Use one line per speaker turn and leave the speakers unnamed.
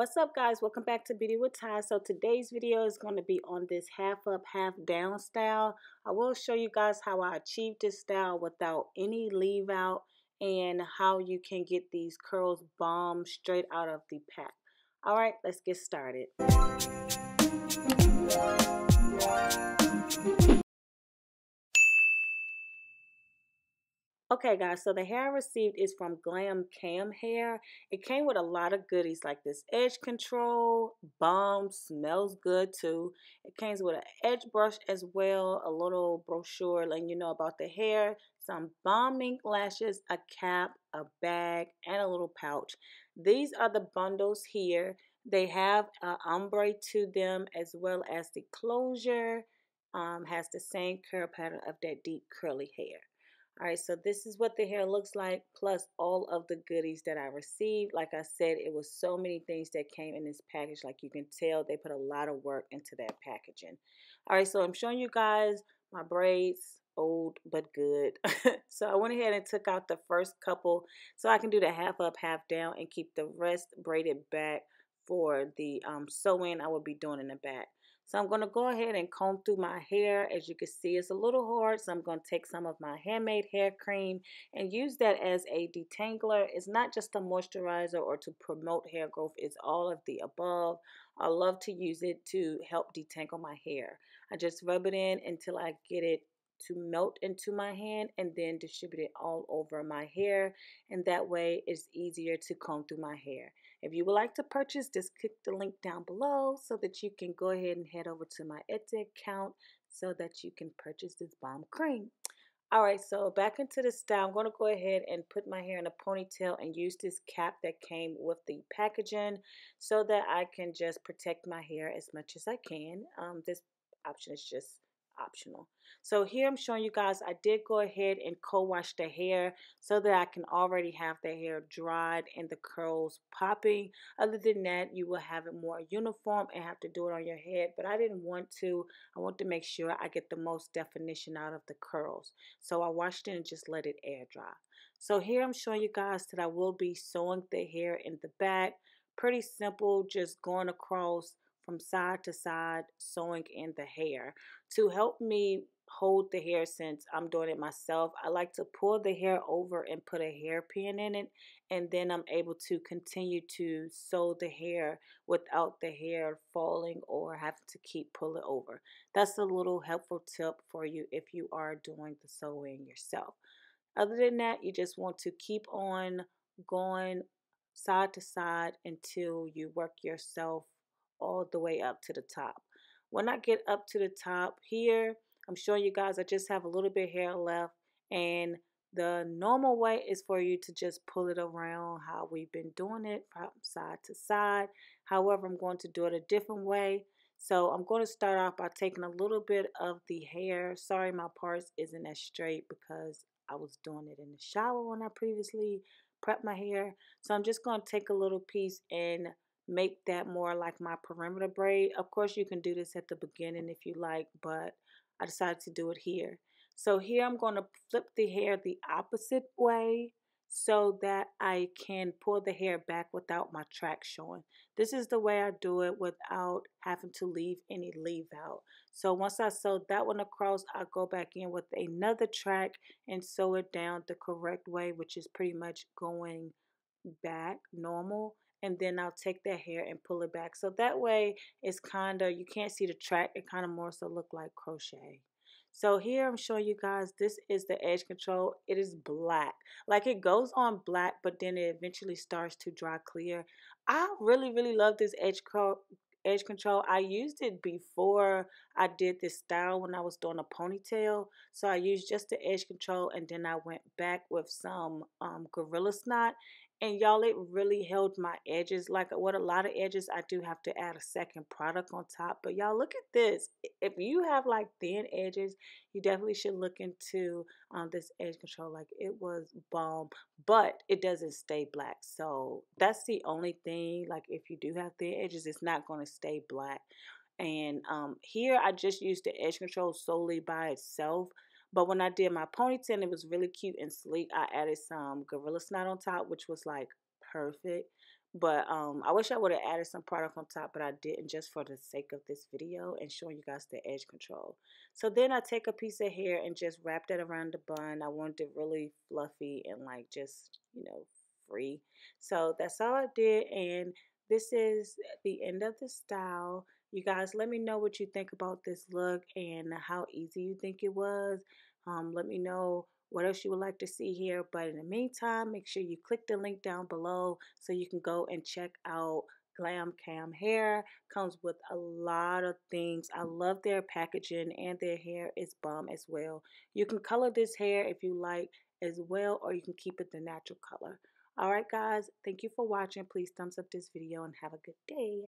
What's up guys? Welcome back to Beauty with Ty. So today's video is going to be on this half up, half down style. I will show you guys how I achieved this style without any leave out and how you can get these curls bomb straight out of the pack. Alright, let's get started. Okay guys, so the hair I received is from Glam Cam Hair. It came with a lot of goodies like this edge control, bomb, smells good too. It came with an edge brush as well, a little brochure letting you know about the hair, some bombing lashes, a cap, a bag, and a little pouch. These are the bundles here. They have an ombre to them as well as the closure um, has the same curl pattern of that deep curly hair. All right, so this is what the hair looks like, plus all of the goodies that I received. Like I said, it was so many things that came in this package. Like you can tell, they put a lot of work into that packaging. All right, so I'm showing you guys my braids, old but good. so I went ahead and took out the first couple so I can do the half up, half down and keep the rest braided back for the um, sewing I will be doing in the back. So I'm going to go ahead and comb through my hair. As you can see, it's a little hard. So I'm going to take some of my handmade hair cream and use that as a detangler. It's not just a moisturizer or to promote hair growth. It's all of the above. I love to use it to help detangle my hair. I just rub it in until I get it to melt into my hand and then distribute it all over my hair and that way it's easier to comb through my hair. If you would like to purchase, just click the link down below so that you can go ahead and head over to my Etsy account so that you can purchase this bomb cream. All right, so back into the style, I'm going to go ahead and put my hair in a ponytail and use this cap that came with the packaging so that I can just protect my hair as much as I can. Um, this option is just optional. So here I'm showing you guys I did go ahead and co-wash the hair so that I can already have the hair dried and the curls popping. Other than that, you will have it more uniform and have to do it on your head. But I didn't want to. I want to make sure I get the most definition out of the curls. So I washed it and just let it air dry. So here I'm showing you guys that I will be sewing the hair in the back. Pretty simple, just going across from side to side sewing in the hair. To help me hold the hair since I'm doing it myself, I like to pull the hair over and put a hairpin in it and then I'm able to continue to sew the hair without the hair falling or having to keep pulling over. That's a little helpful tip for you if you are doing the sewing yourself. Other than that, you just want to keep on going side to side until you work yourself all the way up to the top. When I get up to the top here, I'm showing you guys I just have a little bit hair left and the normal way is for you to just pull it around how we've been doing it from side to side. However, I'm going to do it a different way. So I'm going to start off by taking a little bit of the hair. Sorry my parts isn't as straight because I was doing it in the shower when I previously prepped my hair. So I'm just going to take a little piece and make that more like my perimeter braid. Of course, you can do this at the beginning if you like, but I decided to do it here. So here I'm going to flip the hair the opposite way so that I can pull the hair back without my track showing. This is the way I do it without having to leave any leave out. So once I sew that one across, I go back in with another track and sew it down the correct way, which is pretty much going back normal and then I'll take that hair and pull it back. So that way it's kind of, you can't see the track. It kind of more so look like crochet. So here I'm showing you guys, this is the edge control. It is black. Like it goes on black, but then it eventually starts to dry clear. I really, really love this edge, edge control. I used it before I did this style when I was doing a ponytail. So I used just the edge control and then I went back with some um, Gorilla Snot and y'all it really held my edges like what a lot of edges I do have to add a second product on top but y'all look at this if you have like thin edges you definitely should look into um, this edge control like it was bomb but it doesn't stay black so that's the only thing like if you do have thin edges it's not going to stay black and um, here I just used the edge control solely by itself but when I did my ponytail, it was really cute and sleek. I added some Gorilla Snot on top, which was like perfect. But um, I wish I would have added some product on top, but I didn't just for the sake of this video and showing you guys the edge control. So then I take a piece of hair and just wrap that around the bun. I wanted it really fluffy and like just, you know, free. So that's all I did. And this is the end of the style. You guys, let me know what you think about this look and how easy you think it was. Um, let me know what else you would like to see here. But in the meantime, make sure you click the link down below so you can go and check out Glam Cam Hair. Comes with a lot of things. I love their packaging and their hair is bomb as well. You can color this hair if you like as well or you can keep it the natural color. Alright guys, thank you for watching. Please thumbs up this video and have a good day.